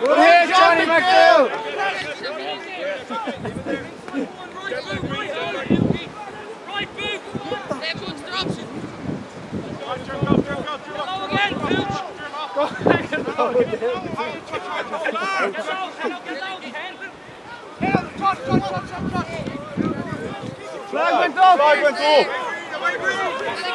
Good here, Go, go! Flag went off! Flag went off!